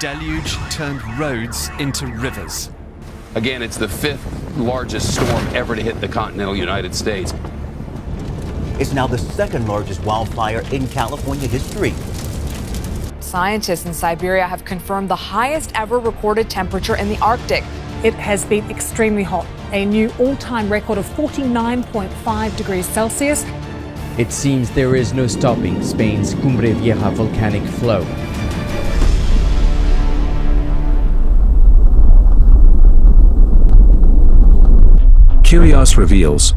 deluge turned roads into rivers. Again, it's the fifth largest storm ever to hit the continental United States. It's now the second largest wildfire in California history. Scientists in Siberia have confirmed the highest ever recorded temperature in the Arctic. It has been extremely hot, a new all time record of 49.5 degrees Celsius. It seems there is no stopping Spain's Cumbre Vieja volcanic flow. Kyrios reveals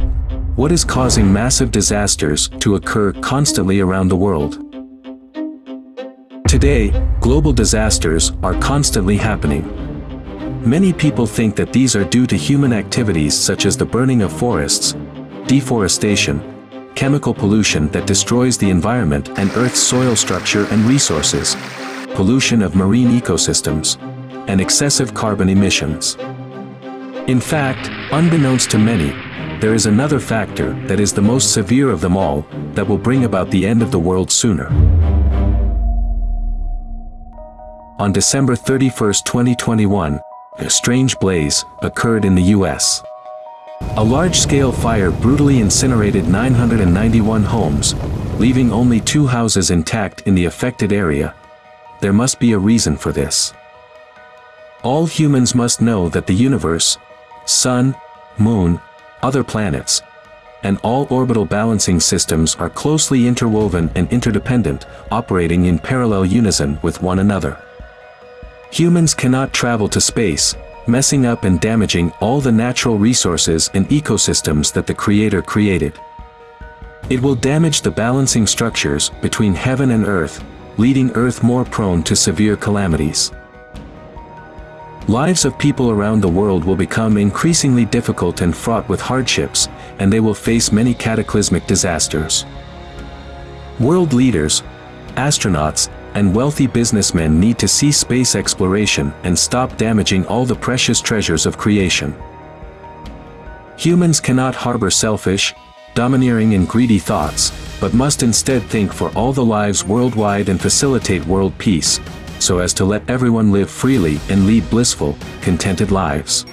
what is causing massive disasters to occur constantly around the world. Today, global disasters are constantly happening. Many people think that these are due to human activities such as the burning of forests, deforestation, chemical pollution that destroys the environment and Earth's soil structure and resources, pollution of marine ecosystems, and excessive carbon emissions. In fact, unbeknownst to many, there is another factor that is the most severe of them all that will bring about the end of the world sooner. On December 31, 2021, a strange blaze occurred in the U.S. A large-scale fire brutally incinerated 991 homes, leaving only two houses intact in the affected area. There must be a reason for this. All humans must know that the universe, sun, moon, other planets, and all orbital balancing systems are closely interwoven and interdependent, operating in parallel unison with one another. Humans cannot travel to space, messing up and damaging all the natural resources and ecosystems that the Creator created. It will damage the balancing structures between heaven and earth, leading Earth more prone to severe calamities. Lives of people around the world will become increasingly difficult and fraught with hardships, and they will face many cataclysmic disasters. World leaders, astronauts, and wealthy businessmen need to cease space exploration and stop damaging all the precious treasures of creation. Humans cannot harbor selfish, domineering and greedy thoughts, but must instead think for all the lives worldwide and facilitate world peace, so as to let everyone live freely and lead blissful, contented lives.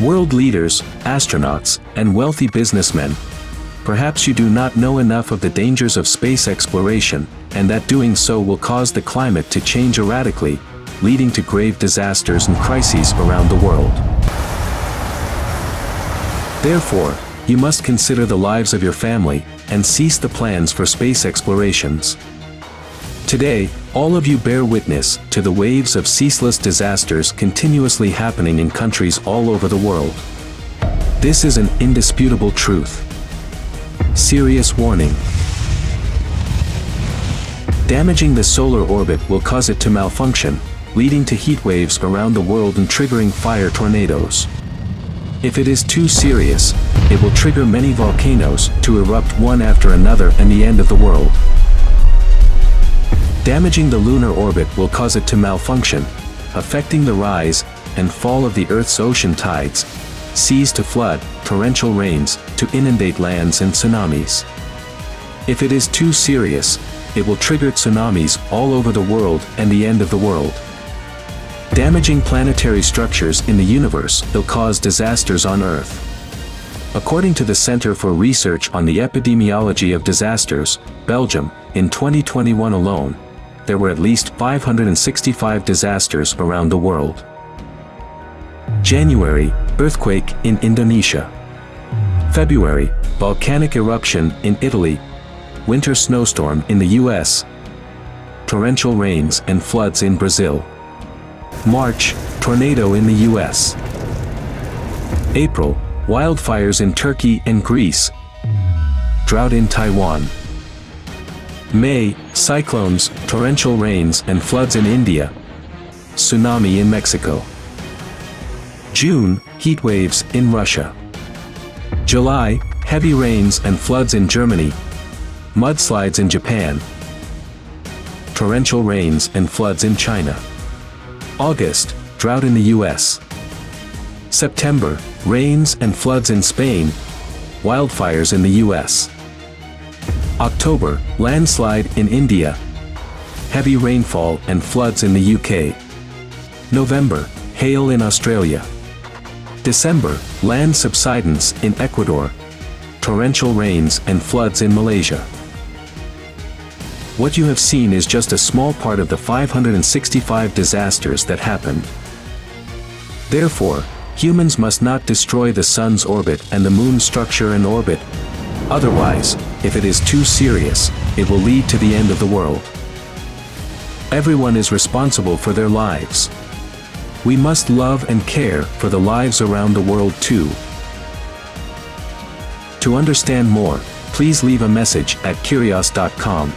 World leaders, astronauts, and wealthy businessmen, perhaps you do not know enough of the dangers of space exploration, and that doing so will cause the climate to change erratically, leading to grave disasters and crises around the world. Therefore, you must consider the lives of your family, and cease the plans for space explorations. Today, all of you bear witness to the waves of ceaseless disasters continuously happening in countries all over the world. This is an indisputable truth. Serious warning. Damaging the solar orbit will cause it to malfunction, leading to heat waves around the world and triggering fire tornadoes. If it is too serious, it will trigger many volcanoes to erupt one after another and the end of the world. Damaging the lunar orbit will cause it to malfunction, affecting the rise and fall of the Earth's ocean tides, seas to flood, torrential rains, to inundate lands and tsunamis. If it is too serious, it will trigger tsunamis all over the world and the end of the world. Damaging planetary structures in the universe will cause disasters on Earth. According to the Center for Research on the Epidemiology of Disasters, Belgium, in 2021 alone, there were at least 565 disasters around the world. January, earthquake in Indonesia. February, volcanic eruption in Italy, winter snowstorm in the US, torrential rains and floods in Brazil. March, tornado in the US. April, wildfires in Turkey and Greece. Drought in Taiwan. May, cyclones, torrential rains and floods in India. Tsunami in Mexico. June, heat waves in Russia. July, heavy rains and floods in Germany, mudslides in Japan, torrential rains and floods in China. August, drought in the US. September, rains and floods in Spain, wildfires in the US. October, landslide in India. heavy rainfall and floods in the UK. November, hail in Australia. December, land subsidence in Ecuador. Torrential rains and floods in Malaysia. What you have seen is just a small part of the 565 disasters that happened. Therefore, humans must not destroy the sun's orbit and the moon's structure and orbit. Otherwise, if it is too serious, it will lead to the end of the world. Everyone is responsible for their lives. We must love and care for the lives around the world too. To understand more, please leave a message at kyrios.com.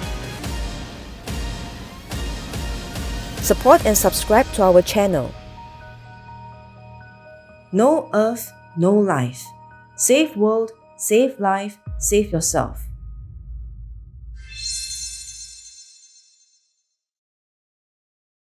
Support and subscribe to our channel. No Earth, no life. Save world, save life, save yourself.